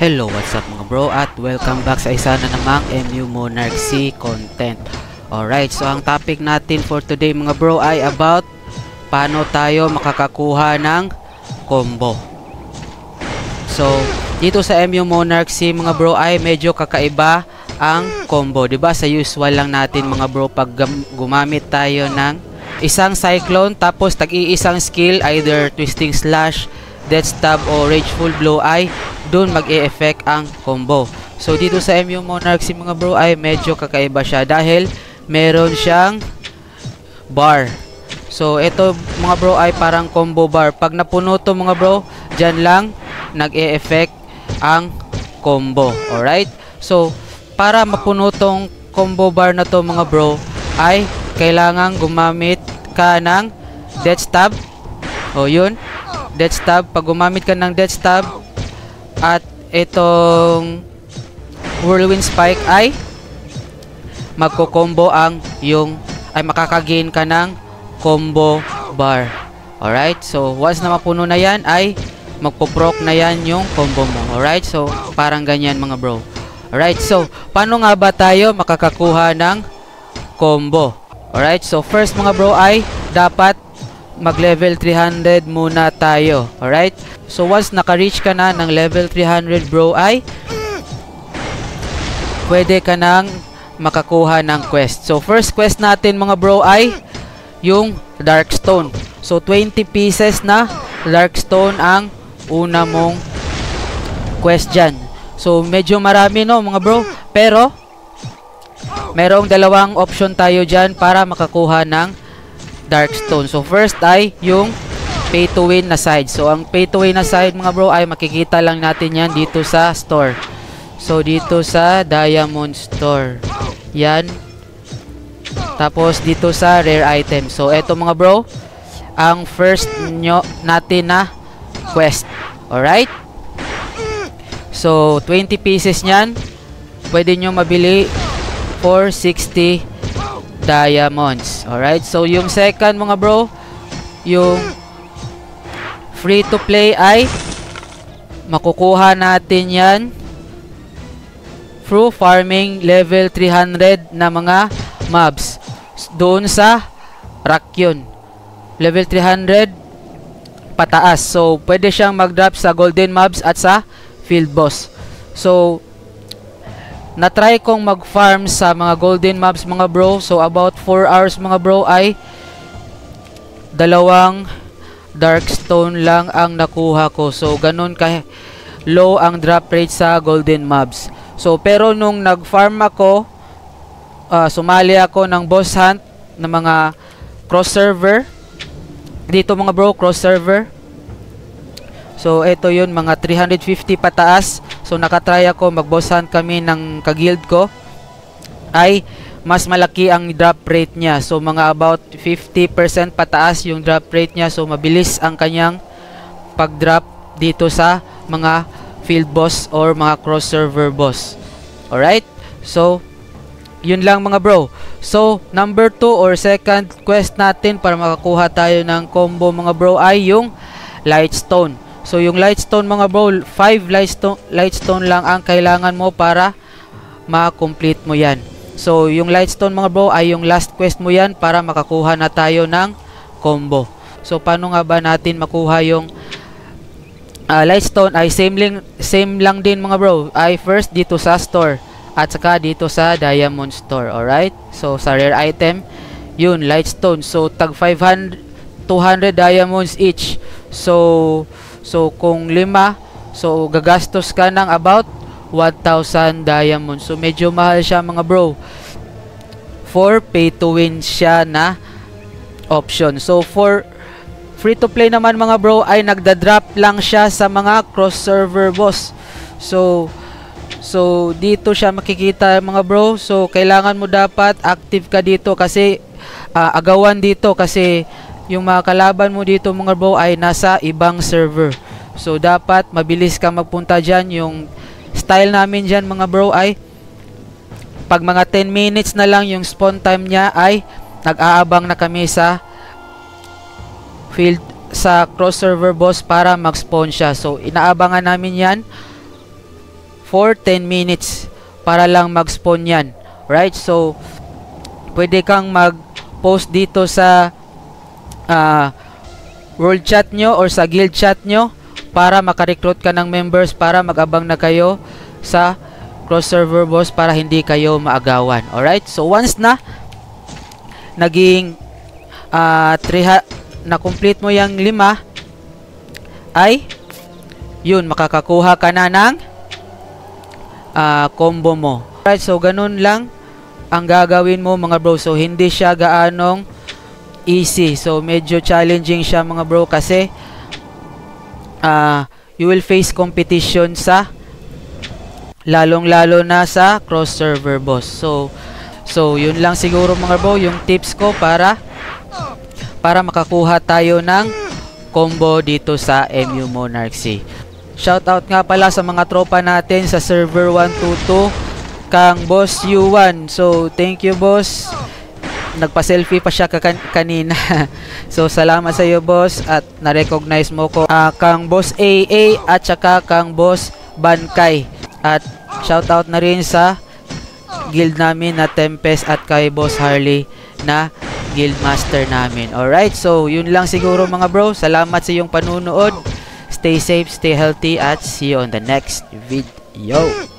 Hello, what's up mga bro at welcome back sa isa na namang MU Monarch C content. Alright, so ang topic natin for today mga bro ay about paano tayo makakakuha ng combo. So, dito sa MU Monarch C mga bro ay medyo kakaiba ang combo, ba? Sa usual lang natin mga bro pag gumamit tayo ng isang cyclone tapos tag-iisang skill either twisting slash, death stab o rageful blow ay doon mag-e-effect ang combo. So dito sa MU Monarch si mga bro ay medyo kakaiba siya dahil meron siyang bar. So ito mga bro ay parang combo bar. Pag napuno to mga bro, dyan lang nag-e-effect ang combo. Alright? So para mapuno tong combo bar na to mga bro ay kailangan gumamit ka ng death stab. O yun, death stab. Pag gumamit ka ng death stab, at itong whirlwind spike ay magko-combo ang yung ay makakagain ka ng combo bar. Alright? So, once na mapuno na yan ay magpo-proc na yan yung combo mo. Alright? So, parang ganyan mga bro. Alright? So, paano nga ba tayo makakakuha ng combo? Alright? So, first mga bro ay dapat mag-level 300 muna tayo. Alright? So, once naka-reach ka na ng level 300 bro ay pwede ka nang makakuha ng quest. So, first quest natin mga bro ay yung Dark Stone. So, 20 pieces na Dark Stone ang una mong quest dyan. So, medyo marami no mga bro. Pero, merong dalawang option tayo dyan para makakuha ng Dark Stone. So, first ay yung pay to win na side. So, ang pay to win na side mga bro ay makikita lang natin yan dito sa store. So, dito sa Diamond Store. Yan. Tapos, dito sa rare item. So, eto mga bro, ang first nyo natin na quest. Alright? So, 20 pieces nyan. Pwede nyo mabili for 60 diamonds. Alright? So, yung second mga bro, yung free to play ay makukuha natin yan through farming level 300 na mga mobs doon sa Rakyon level 300 pataas so pwede siyang mag-drop sa golden mobs at sa field boss so na-try kong mag-farm sa mga golden mobs mga bro so about 4 hours mga bro ay dalawang dark stone lang ang nakuha ko. So, ganun ka low ang drop rate sa golden mobs. So, pero nung nag-farm ako, uh, sumali ako ng boss hunt ng mga cross server. Dito mga bro, cross server. So, ito yun, mga 350 pataas. So, nakatry ako, mag-boss hunt kami ng kagild ko. Ay, mas malaki ang drop rate niya. So mga about 50% pataas yung drop rate niya. So mabilis ang kanyang pag-drop dito sa mga field boss or mga cross server boss. Alright? So yun lang mga bro. So number 2 or second quest natin para makakuha tayo ng combo mga bro ay yung Lightstone. So yung Lightstone mga bro, 5 Lightstone, Lightstone lang ang kailangan mo para ma-complete mo yan. So, yung Lightstone mga bro ay yung last quest mo yan para makakuha na tayo ng combo. So, paano nga ba natin makuha yung uh, Lightstone ay same, lang, same lang din mga bro. Ay first dito sa store at saka dito sa Diamond Store. Alright? So, sa rare item, yun, Lightstone. So, tag 500, 200 diamonds each. So, so kung lima, so gagastos ka ng about 1,000 diamonds. So, medyo mahal siya mga bro. For pay to win siya na option. So, for free to play naman mga bro ay nagda-drop lang siya sa mga cross server boss. So, so dito siya makikita mga bro. So, kailangan mo dapat active ka dito kasi uh, agawan dito kasi yung mga kalaban mo dito mga bro ay nasa ibang server. So, dapat mabilis ka magpunta dyan yung style namin dyan mga bro ay pag mga 10 minutes na lang yung spawn time niya ay nag-aabang na kami sa field sa cross server boss para mag-spawn siya. So inaabangan namin yan for 10 minutes para lang mag-spawn yan. Right? So, pwede kang mag-post dito sa ah, world chat nyo or sa guild chat nyo para makarecruit ka ng members para mag-abang na kayo sa cross server boss para hindi kayo maagawan. Alright? So, once na naging ah triha, na complete mo yung lima ay yun, makakakuha ka na ng ah, combo mo. Alright, so ganun lang ang gagawin mo mga bro. So hindi siya gaanong easy. So medyo challenging siya mga bro kasi ah you will face competition sa lalong-lalo na sa cross server boss. So so yun lang siguro mga bro yung tips ko para para makakuha tayo ng combo dito sa MU Monarchy. Shoutout nga pala sa mga tropa natin sa server 122 kang Boss U1. So, thank you boss. Nagpa-selfie pa siya kakan kanina. so, salamat sa iyo boss at na-recognize mo ko ah, kang Boss AA at saka kang Boss Bankay. At shoutout na rin sa guild namin na Tempest at kay Boss Harley na guild master namin. Alright, so yun lang siguro mga bro. Salamat sa iyong panunood. Stay safe, stay healthy at see you on the next video.